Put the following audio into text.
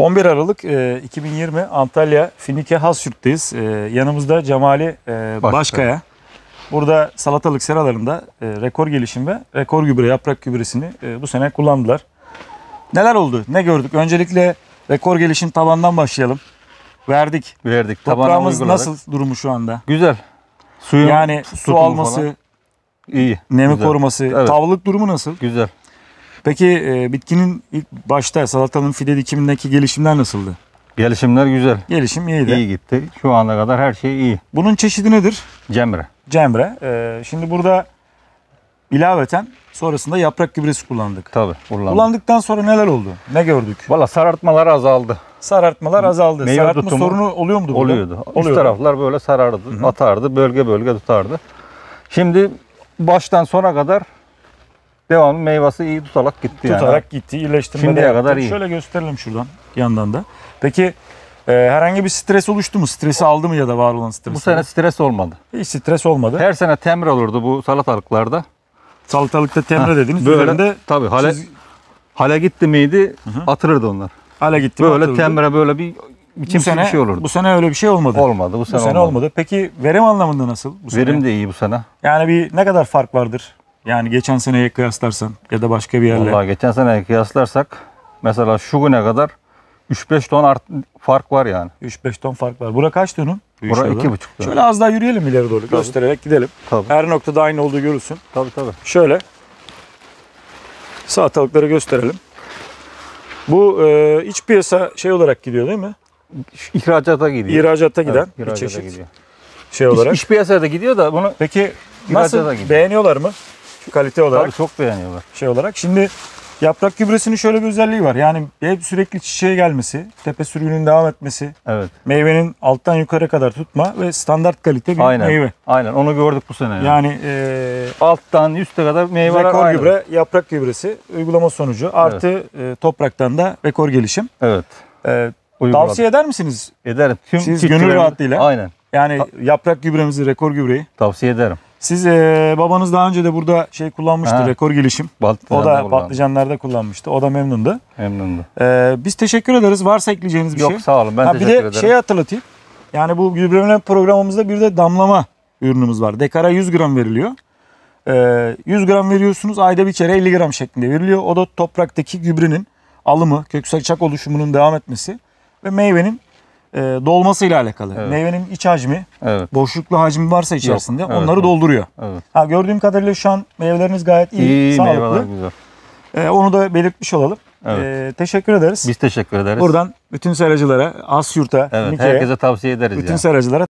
11 Aralık e, 2020 Antalya Finike Hasyurt'tayız. E, yanımızda Cemali e, Başkaya. Başkaya. Burada salatalık seralarında e, rekor gelişim ve rekor gübre, yaprak gübresini e, bu sene kullandılar. Neler oldu? Ne gördük? Öncelikle rekor gelişim tabandan başlayalım. Verdik. Verdik. Toprağımız nasıl durumu şu anda? Güzel. Suyun Yani su alması, falan iyi. nemi Güzel. koruması, Evet. tavlık durumu nasıl? Güzel. Peki e, bitkinin ilk başta salatalığın fide dikimindeki gelişimler nasıldı? Gelişimler güzel. Gelişim iyiydi. İyi gitti. Şu ana kadar her şey iyi. Bunun çeşidi nedir? Cemre. Cemre. Ee, şimdi burada ilaveten sonrasında yaprak gübresi kullandık. Tabii. Kullandık. Kullandıktan sonra neler oldu? Ne gördük? Valla sarartmalar azaldı. Sarartmalar azaldı. Meyve Sarartma tutumu sorunu oluyor muydu burada? Oluyordu. Üst Oluyordu. taraflar böyle sarardı. Atardı. Bölge bölge tutardı. Şimdi baştan sona kadar devamlı meyvesi iyi tutalak gitti yani. Tutarak gitti. iyileştirme Şimdiye de kadar iyi. Şöyle gösterelim şuradan yandan da. Peki e, herhangi bir stres oluştu mu? Stresi aldı mı ya da var olan stresi? Bu sene stres olmadı. Hiç stres olmadı. Her sene temir olurdu bu salatalıklarda. Salatalıkta temre dediniz. Böyle Üzerinde tabii hale, siz- hale gitti miydi atırırdı onlar. hala gitti. Böyle temre böyle bir bu biçimsiz sene, bir şey olurdu. Bu sene öyle bir şey olmadı. olmadı bu Bu sene, sene, olmadı. Peki verim anlamında nasıl? Bu sene? Verim de iyi bu sene. Yani bir ne kadar fark vardır? Yani geçen seneye kıyaslarsan ya da başka bir yerle. Vallahi geçen seneye kıyaslarsak mesela şu güne kadar 3-5 ton art, fark var yani. 3-5 ton fark var. Bura kaç tonun? Bura Büyükşehir'de. 2,5 ton. Şöyle az daha yürüyelim ileri doğru. Göstererek gidelim. Tabii. Her noktada aynı olduğu görülsün. Tabii tabii. Şöyle. Salatalıkları gösterelim. Bu e, iç piyasa şey olarak gidiyor değil mi? İhracata gidiyor. İhracata giden Evet, bir ihracata çeşit gidiyor. şey olarak. iş piyasaya da gidiyor da bunu Peki nasıl gidiyor. beğeniyorlar mı? Kalite olarak tabii çok beğeniyorlar. şey olarak. Şimdi yaprak gübresinin şöyle bir özelliği var. Yani hep sürekli çiçeğe gelmesi, tepe sürgünün devam etmesi, Evet. meyvenin alttan yukarı kadar tutma ve standart kalite bir Aynen. meyve. Aynen onu gördük bu sene. Yani. Yani e, Alttan üste kadar meyveler rekor aynı. gübre, yaprak gübresi uygulama sonucu artı e, topraktan da rekor gelişim. Evet. E, tavsiye eder misiniz? ederim. Tüm Siz gönül rahatlığıyla- Aynen. Yani yaprak gübremizi, rekor gübreyi. Tavsiye ederim. Siz e, babanız daha önce de burada şey kullanmıştı, Ha. rekor gelişim. O Baltıklar'da da patlıcanlarda kullanmıştı. O da memnundu. Memnunum. E, biz teşekkür ederiz. Varsa ekleyeceğiniz bir Yok şey. sağ olun ben Ha, bir teşekkür de ederim. şeyi hatırlatayım. Yani bu gübreleme programımızda bir de damlama ürünümüz var. Dekara 100 gram veriliyor. Ee, 100 gram veriyorsunuz ayda bir kere 50 gram şeklinde veriliyor. O da topraktaki gübrenin alımı, kök saçak oluşumunun devam etmesi ve meyvenin e, dolmasıyla alakalı. Evet. Meyvenin iç hacmi, Evet. boşluklu hacmi varsa içerisinde evet, onları evet. dolduruyor. Evet. Ha, gördüğüm kadarıyla şu an meyveleriniz gayet iyi, İyi sağlıklı. meyveler güzel. Ee, onu da belirtmiş olalım. Evet. Ee, teşekkür ederiz. Biz teşekkür ederiz. Buradan bütün seracılara, Asyurt'a, evet, Nike'ye, herkese tavsiye ederiz bütün yani. seracılara